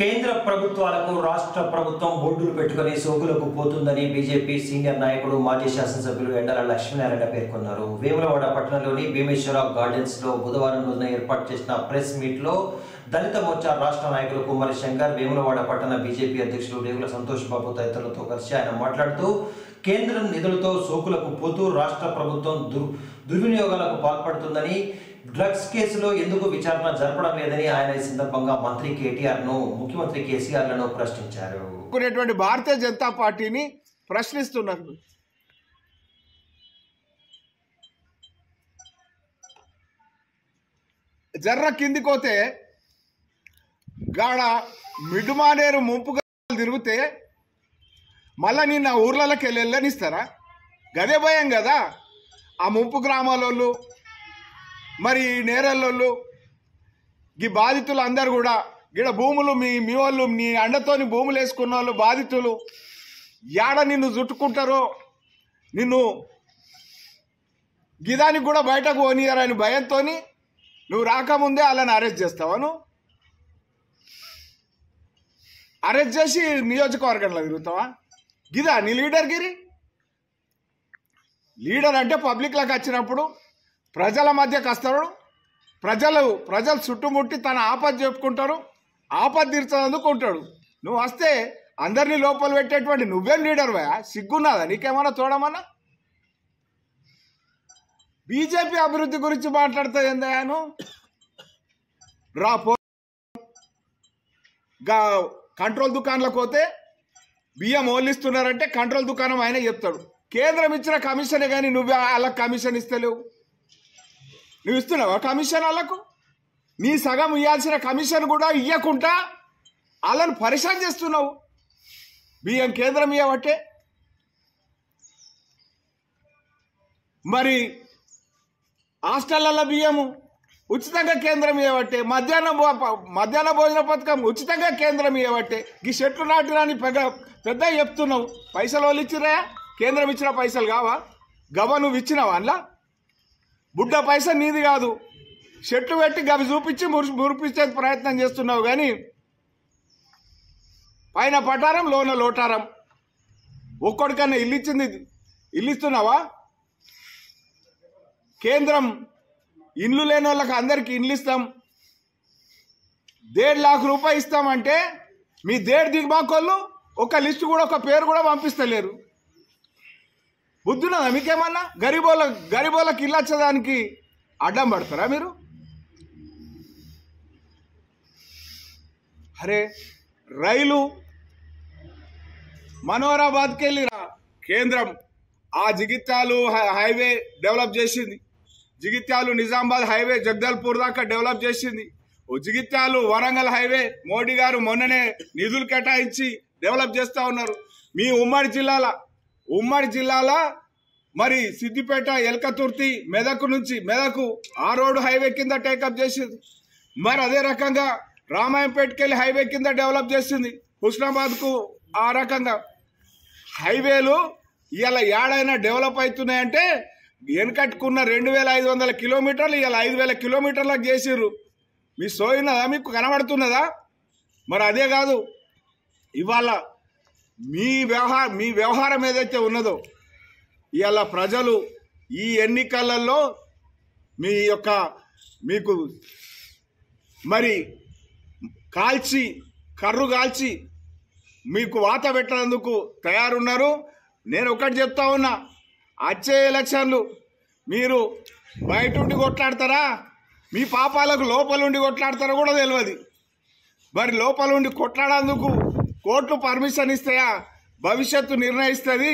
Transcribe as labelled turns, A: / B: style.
A: కేంద్ర ప్రభుత్వాలకు రాష్ట్ర ప్రభుత్వం బోర్డులు పెట్టుకుని సోకులకు పోతుందని బీజేపీ సీనియర్ నాయకుడు మాజీ శాసనసభ్యులు ఎండల లక్ష్మీనారాయణ పేర్కొన్నారు. వేములవాడ పట్టణంలోని భీమేశ్వర గార్డెన్స్లో బుధవారం రోజున ఏర్పాటు చేసిన ప్రెస్ మీట్లో దళిత మోర్చా రాష్ట్ర నాయకులు కుమ్మరి శంకర్ వేములవాడ పట్టణ బీజేపీ అధ్యక్షులు రేగుల సంతోష్ బాబు తదితరులతో కలిసి ఆయన మాట్లాడుతూ కేంద్రం నిధులతో సోకులకు పోతూ రాష్ట్ర ప్రభుత్వం దుర్ దుర్వినియోగాలకు పాల్పడుతుందని డ్రగ్స్ కేసులో ఎందుకు విచారణ జరపడం లేదని ఆయన ఈ సందర్భంగా మంత్రి కేటీఆర్ను ముఖ్యమంత్రి కేసీఆర్లను ప్రశ్నించారు
B: భారతీయ జనతా పార్టీని ప్రశ్నిస్తున్నారు. జర్ర కిందికోతే గాడ మిడుమానేరు ముంపుగా తిరిగితే మళ్ళా నిన్న ఊర్లలోకి వెళ్ళి వెళ్ళనిస్తారా గదే భయం కదా ఆ ముంపు గ్రామాలోళ్ళు మరి నేరల్లోళ్ళు ఈ బాధితులు అందరు కూడా గిడ భూములు మీ మీ వాళ్ళు మీ అండతోని భూములు వేసుకున్న వాళ్ళు బాధితులు యాడ నిన్ను చుట్టుకుంటారో నిన్ను గిదానికి కూడా బయటకు పోనీయరని భయంతో నువ్వు రాకముందే వాళ్ళని అరెస్ట్ చేస్తావా నువ్వు? అరెస్ట్ చేసి నియోజకవర్గంలో తిరుగుతావా? గిదా నీ లీడర్ గిరి? లీడర్ అంటే పబ్లిక్లోకి వచ్చినప్పుడు ప్రజల మధ్యకి వస్తాడు ప్రజలు ప్రజలు చుట్టుముట్టి తన ఆపద చెప్పుకుంటారు ఆపద తీర్చదందుకుంటాడు నువ్వు వస్తే అందరినీ లోపల పెట్టేటువంటి నువ్వేం లీడర్ వయా సిగ్గున్నదా? నీకేమన్నా చూడమన్నా బీజేపీ అభివృద్ధి గురించి మాట్లాడుతుంది ఏందయ్యాను రా పో. కంట్రోల్ దుకాణాలకు పోతే బియ్యం ఓలిస్తున్నారంటే కంట్రోల్ దుకాణం ఆయన చెప్తాడు. కేంద్రం ఇచ్చిన కమిషనే కానీ నువ్వే వాళ్ళకి కమిషన్ ఇస్తలేవు. నువ్వు ఇస్తున్నావా కమిషన్ వాళ్ళకు? నీ సగం ఇవ్వాల్సిన కమిషన్ కూడా ఇవ్వకుండా వాళ్ళని పరిశాన్ చేస్తున్నావు. బియ్యం కేంద్రం ఇవ్వబట్టే మరి హాస్టళ్ళల్లో బియ్యము ఉచితంగా కేంద్రం ఇవ్వబట్టే మధ్యాహ్నం భో- మధ్యాహ్న భోజన పథకం ఉచితంగా కేంద్రం ఇవ్వబట్టే ఈ చెట్లు నాటిరని పెద్ద పెద్ద చెప్తున్నావు. పైసలు వాళ్ళు ఇచ్చిరా కేంద్రం ఇచ్చిన పైసలు కావా? గవ నువ్వు ఇచ్చినావా అందులో? బుడ్డ పైస నీది కాదు. చెట్లు పెట్టి గవి చూపించి మురి మురిపించే ప్రయత్నం చేస్తున్నావు కానీ పైన పటారం లోన లోటారం. ఒక్కడికన్నా ఇల్లు ఇచ్చింది ఇల్లు ఇస్తున్నావా? కేంద్రం ఇండ్లు లేని వాళ్ళకి అందరికీ ఇండ్లు ఇస్తాం. దేడు లాఖ రూపాయి ఇస్తామంటే మీ దేడు దిగుబాకోళ్ళు ఒక లిస్టు కూడా ఒక పేరు కూడా పంపిస్తలేరు. బుద్ధున్నదా మీకేమన్నా? గరీబోళ్ళ గరీబోళ్ళకి ఇల్లు వచ్చేదానికి అడ్డం పడతారా మీరు? అరే రైలు మనోహరాబాద్కి వెళ్ళి కేంద్రం. ఆ జిగిత్యాలు హై- హైవే డెవలప్ చేసింది. జిగిత్యాలు నిజామాబాద్ హైవే జగదల్పూర్ దాకా డెవలప్ చేసింది. ఓ జిగిత్యాలు వరంగల్ హైవే మోడీ గారు మొన్ననే నిధులు కేటాయించి డెవలప్ చేస్తూ ఉన్నారు. మీ ఉమ్మడి జిల్లాల ఉమ్మడి జిల్లాల మరి సిద్దిపేట ఎల్కతుర్తి మెదక్ నుంచి మెదకు ఆ రోడ్డు హైవే కింద టేకప్ చేసింది. మరి అదే రకంగా రామాయంపేటకెళ్ళి హైవే కింద డెవలప్ చేసింది హుస్నాబాద్కు ఆ రకంగా. హైవేలు ఇలా ఏడైనా డెవలప్ అవుతున్నాయంటే వెనకట్టుకున్న రెండు వేల ఐదు వందల కిలోమీటర్లు ఇలా ఐదు వేల కిలోమీటర్లకు చేసిర్రు. మీ సోయినదా మీకు కనబడుతున్నదా? మరి అదే కాదు ఇవాళ మీ వ్యవహార మీ వ్యవహారం ఏదైతే ఉన్నదో ఇవాళ ప్రజలు ఈ ఎన్నికలలో మీ యొక్క మీకు మరి కాల్చి కర్రు కాల్చి మీకు వాత పెట్టేందుకు తయారున్నారు. నేను ఒకటి చెప్తా ఉన్నా వచ్చే ఎలక్షన్లు మీరు బయట ఉండి కొట్లాడతారా? మీ పాపాలకు లోపల ఉండి కొట్లాడతారో కూడా తెలియదు. మరి లోపల ఉండి కొట్లాడేందుకు కోర్టు పర్మిషన్ ఇస్తాయా? భవిష్యత్తు నిర్ణయిస్తుంది.